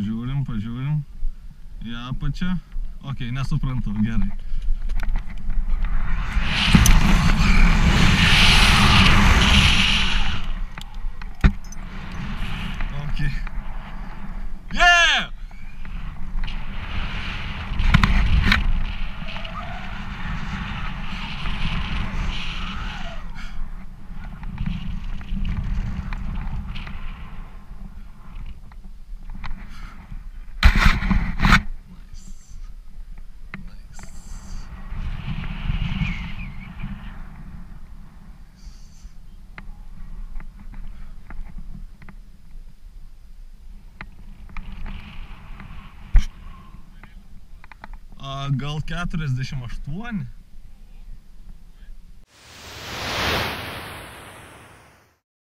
žiūrim į apačią. Ok, nesuprantu, gerai. Ok. Gal 48?